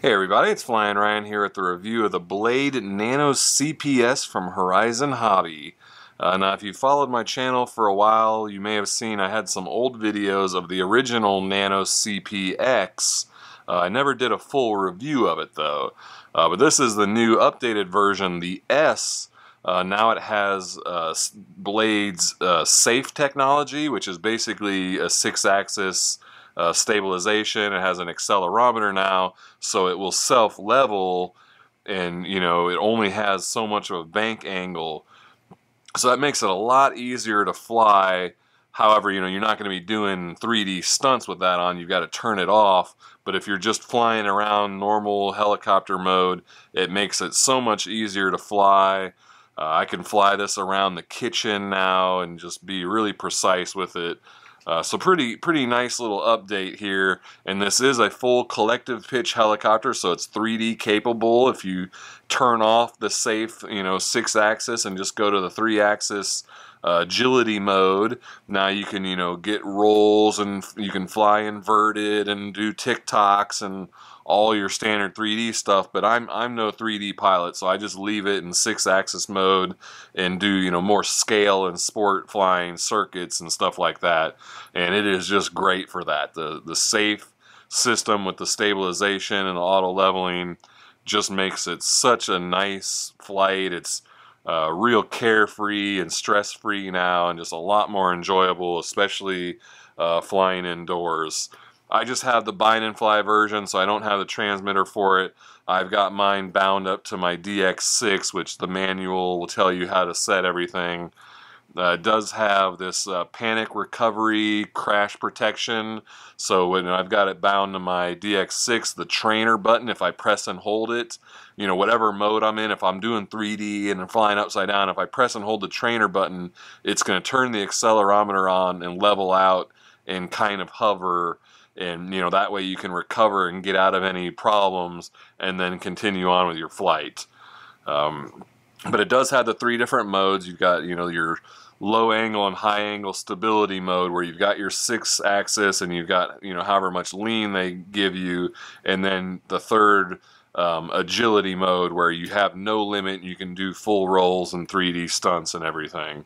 Hey everybody, it's Flying Ryan here at the review of the Blade Nano CPS from Horizon Hobby. Uh, now if you followed my channel for a while, you may have seen I had some old videos of the original Nano CPX. Uh, I never did a full review of it though. Uh, but this is the new updated version, the S. Uh, now it has uh, Blade's uh, safe technology, which is basically a six-axis uh, stabilization. It has an accelerometer now, so it will self-level, and you know it only has so much of a bank angle. So that makes it a lot easier to fly. However, you know you're not going to be doing 3D stunts with that on. You've got to turn it off. But if you're just flying around normal helicopter mode, it makes it so much easier to fly. Uh, I can fly this around the kitchen now and just be really precise with it. Uh, so pretty pretty nice little update here. And this is a full collective pitch helicopter so it's 3D capable. If you turn off the safe you know six axis and just go to the three axis uh, agility mode now you can you know get rolls and you can fly inverted and do tic-tocs and all your standard 3D stuff, but I'm I'm no 3D pilot, so I just leave it in six-axis mode and do you know more scale and sport flying circuits and stuff like that. And it is just great for that. The the safe system with the stabilization and auto leveling just makes it such a nice flight. It's uh, real carefree and stress-free now, and just a lot more enjoyable, especially uh, flying indoors. I just have the bind and fly version, so I don't have the transmitter for it. I've got mine bound up to my DX6, which the manual will tell you how to set everything. Uh, it does have this uh, panic recovery crash protection, so when I've got it bound to my DX6, the trainer button, if I press and hold it, you know, whatever mode I'm in, if I'm doing 3D and I'm flying upside down, if I press and hold the trainer button, it's going to turn the accelerometer on and level out and kind of hover and you know that way you can recover and get out of any problems and then continue on with your flight. Um, but it does have the three different modes. You've got you know your low angle and high angle stability mode where you've got your six axis and you've got you know however much lean they give you. And then the third um, agility mode where you have no limit you can do full rolls and 3d stunts and everything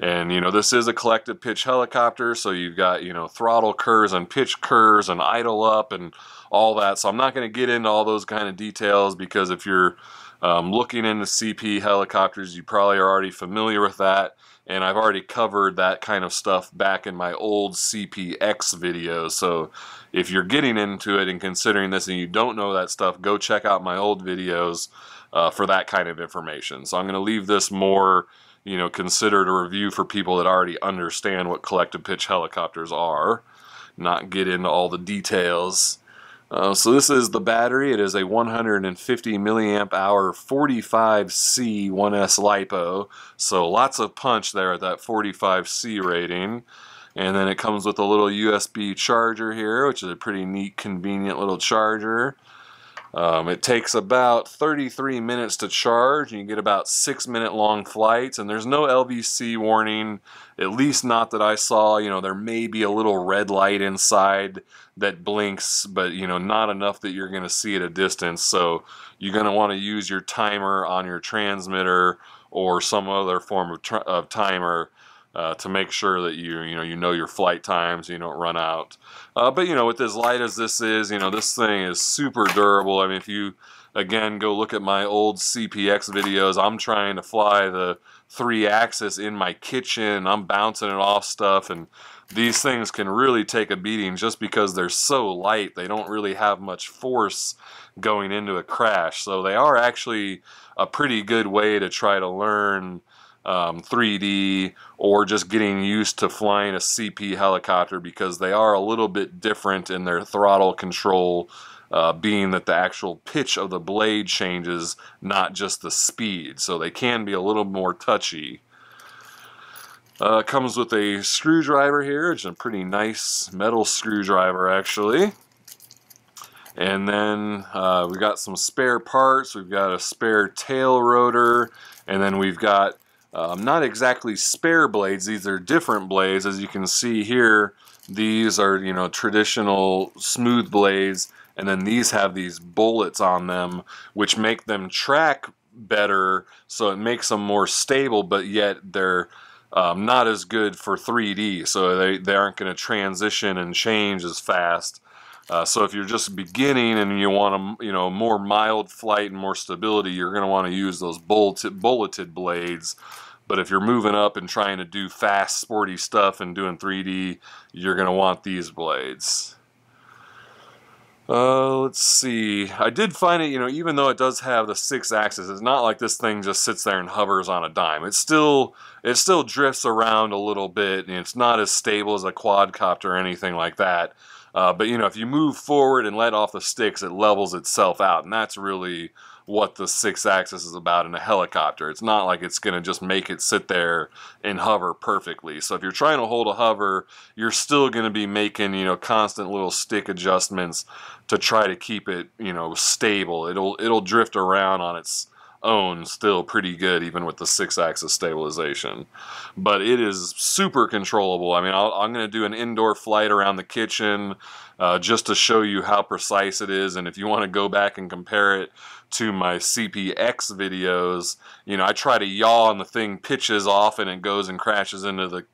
and you know this is a collective pitch helicopter, so you've got you know throttle curves and pitch curves and idle up and all that. So I'm not going to get into all those kind of details because if you're um, looking into CP helicopters, you probably are already familiar with that. And I've already covered that kind of stuff back in my old CPX videos. So if you're getting into it and considering this and you don't know that stuff, go check out my old videos uh, for that kind of information. So I'm going to leave this more you know, considered a review for people that already understand what collective pitch helicopters are, not get into all the details. Uh, so this is the battery. It is a 150 milliamp hour 45C 1S LiPo. So lots of punch there at that 45C rating. And then it comes with a little USB charger here, which is a pretty neat, convenient little charger. Um, it takes about 33 minutes to charge. And you get about six minute long flights, and there's no LVC warning, at least not that I saw. You know, there may be a little red light inside that blinks, but you know, not enough that you're going to see at a distance. So you're going to want to use your timer on your transmitter or some other form of, of timer uh, to make sure that you you know you know your flight times, you don't run out. Uh, but you know, with as light as this is, you know this thing is super durable. I mean, if you again go look at my old CPX videos, I'm trying to fly the three axis in my kitchen. I'm bouncing it off stuff, and these things can really take a beating just because they're so light. They don't really have much force going into a crash, so they are actually a pretty good way to try to learn um, 3D or just getting used to flying a CP helicopter because they are a little bit different in their throttle control uh, being that the actual pitch of the blade changes, not just the speed. So they can be a little more touchy. Uh, comes with a screwdriver here. It's a pretty nice metal screwdriver actually. And then uh, we've got some spare parts. We've got a spare tail rotor. And then we've got um, not exactly spare blades, these are different blades. As you can see here, these are, you know, traditional smooth blades, and then these have these bullets on them, which make them track better, so it makes them more stable, but yet they're um, not as good for 3D, so they, they aren't going to transition and change as fast. Uh, so if you're just beginning and you want a you know more mild flight and more stability, you're going to want to use those bulleted, bulleted blades. But if you're moving up and trying to do fast, sporty stuff and doing 3D, you're going to want these blades. Uh, let's see. I did find it, you know, even though it does have the six axes, it's not like this thing just sits there and hovers on a dime. It still, it still drifts around a little bit, and it's not as stable as a quadcopter or anything like that. Uh, but you know, if you move forward and let off the sticks, it levels itself out, and that's really what the six axis is about in a helicopter. It's not like it's going to just make it sit there and hover perfectly. So if you're trying to hold a hover, you're still going to be making, you know, constant little stick adjustments to try to keep it, you know, stable. It'll it'll drift around on its own still pretty good even with the six axis stabilization. But it is super controllable. I mean i am going to do an indoor flight around the kitchen uh, just to show you how precise it is. And if you want to go back and compare it to my CPX videos you know I try to yaw and the thing pitches off and it goes and crashes into the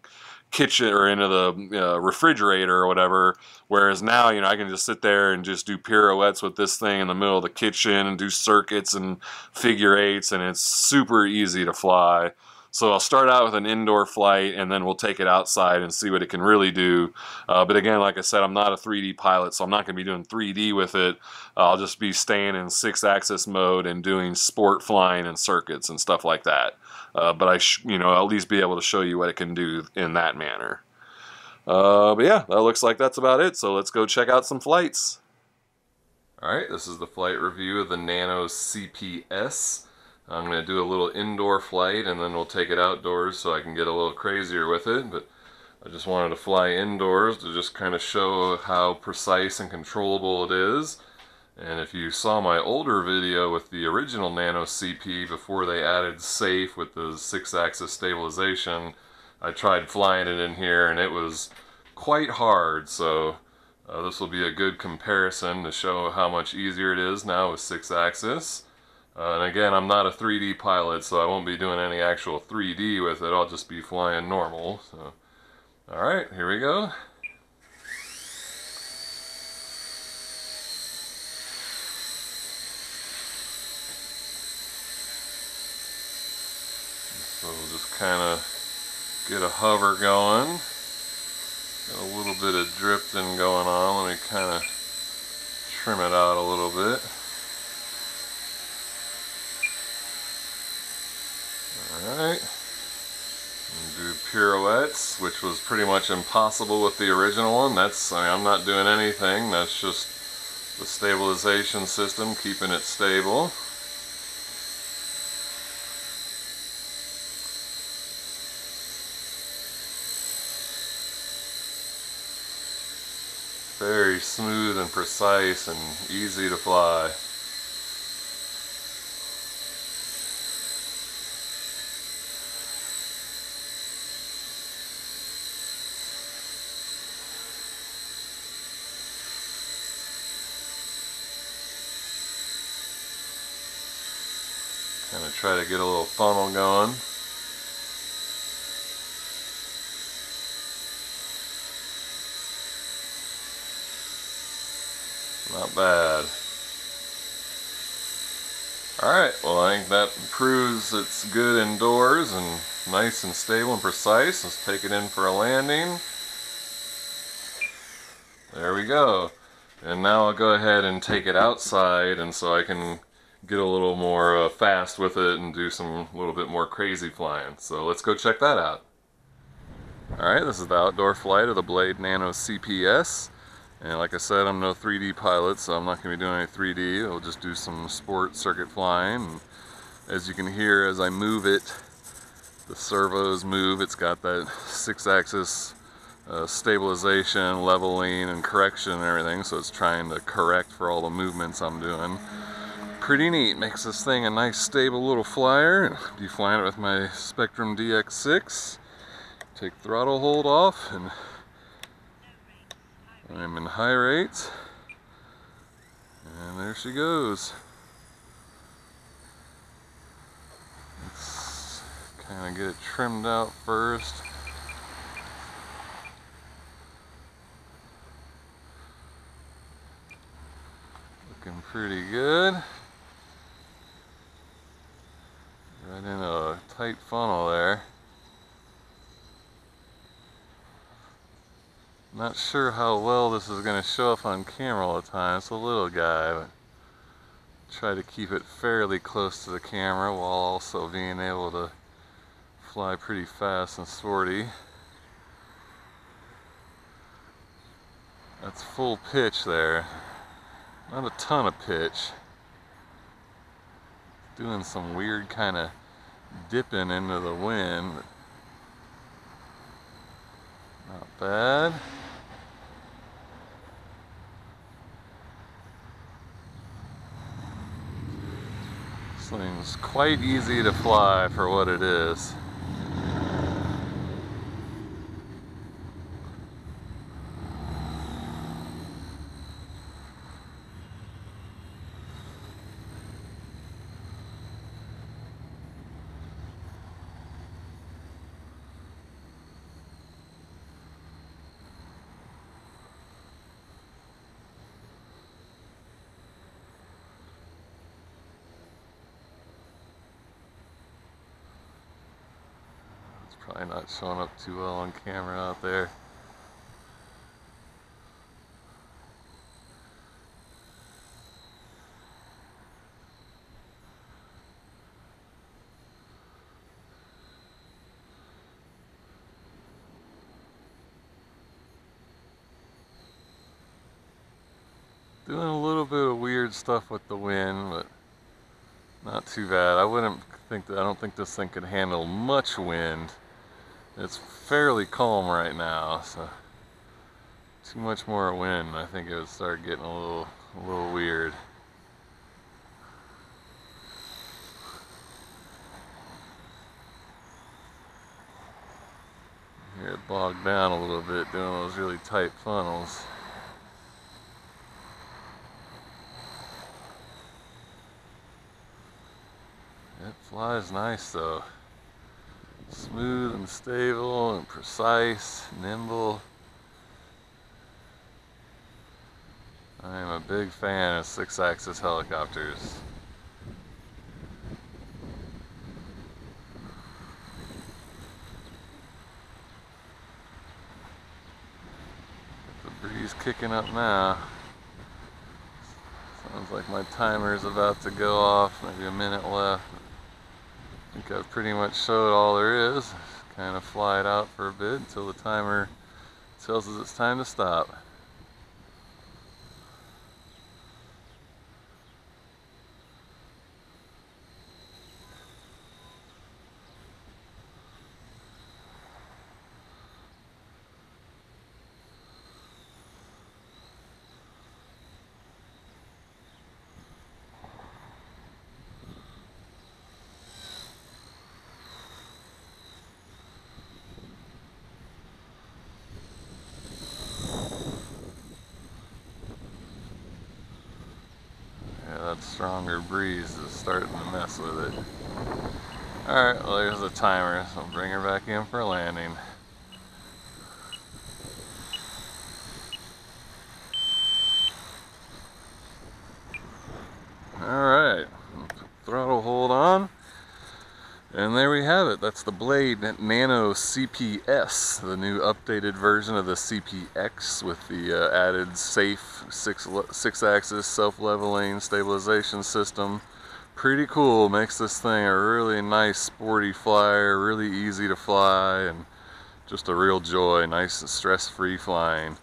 kitchen or into the uh, refrigerator or whatever. Whereas now, you know, I can just sit there and just do pirouettes with this thing in the middle of the kitchen and do circuits and figure eights, and it's super easy to fly. So I'll start out with an indoor flight and then we'll take it outside and see what it can really do. Uh, but again, like I said, I'm not a 3D pilot, so I'm not going to be doing 3D with it. Uh, I'll just be staying in six axis mode and doing sport flying and circuits and stuff like that. Uh, but I, you know, at least be able to show you what it can do in that manner. Uh, but yeah, that looks like that's about it. So let's go check out some flights. Alright, this is the flight review of the Nano CPS. I'm going to do a little indoor flight and then we'll take it outdoors so I can get a little crazier with it. But I just wanted to fly indoors to just kind of show how precise and controllable it is. And if you saw my older video with the original Nano CP before they added safe with the six-axis stabilization, I tried flying it in here and it was quite hard. So uh, this will be a good comparison to show how much easier it is now with six-axis. Uh, and again, I'm not a 3D pilot, so I won't be doing any actual 3D with it. I'll just be flying normal. So, Alright, here we go. So we'll just kind of get a hover going. Got a little bit of drifting going on. Let me kind of trim it out a little bit. Alright. Do pirouettes, which was pretty much impossible with the original one. That's, I mean, I'm not doing anything. That's just the stabilization system, keeping it stable. Very smooth and precise and easy to fly. Kind of try to get a little funnel going. Bad. Alright, well I think that proves it's good indoors and nice and stable and precise. Let's take it in for a landing. There we go. And now I'll go ahead and take it outside and so I can get a little more uh, fast with it and do some little bit more crazy flying. So let's go check that out. Alright, this is the outdoor flight of the Blade Nano CPS. And like I said, I'm no 3D pilot, so I'm not going to be doing any 3D. I'll just do some sport circuit flying. And as you can hear as I move it, the servos move. It's got that six-axis uh, stabilization, leveling, and correction and everything, so it's trying to correct for all the movements I'm doing pretty neat. Makes this thing a nice stable little flyer. Be flying it with my Spektrum DX6. Take throttle hold off and I'm in high rates. And there she goes. Let's kind of get it trimmed out first. Looking pretty good. Right in a tight funnel there. Not sure how well this is going to show up on camera all the time. It's a little guy, but try to keep it fairly close to the camera while also being able to fly pretty fast and sporty. That's full pitch there. Not a ton of pitch. Doing some weird kind of dipping into the wind. Not bad. This thing's quite easy to fly for what it is. Probably not showing up too well on camera out there. Doing a little bit of weird stuff with the wind, but not too bad. I wouldn't think that I don't think this thing could handle much wind. It's fairly calm right now, so too much more wind, I think it would start getting a little, a little weird. Here it bogged down a little bit doing those really tight funnels. It flies nice though. Smooth and stable and precise, nimble. I am a big fan of six-axis helicopters. The breeze kicking up now. Sounds like my timer is about to go off, maybe a minute left. I think I've pretty much showed all there is. Kind of fly it out for a bit until the timer tells us it's time to stop. that stronger breeze is starting to mess with it. Alright, well there's the timer, so I'll bring her back in for landing. Alright, throttle hold on. And there we have it. That's the Blade Nano CPS, the new updated version of the CPX with the uh, added safe six six axis self-leveling stabilization system. Pretty cool. Makes this thing a really nice sporty flyer, really easy to fly, and just a real joy. Nice stress-free flying.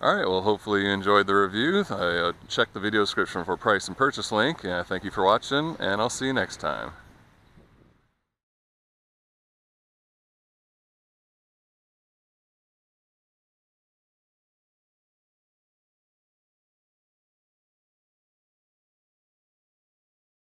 Alright, well hopefully you enjoyed the review. I uh, check the video description for price and purchase link, and I thank you for watching, and I'll see you next time.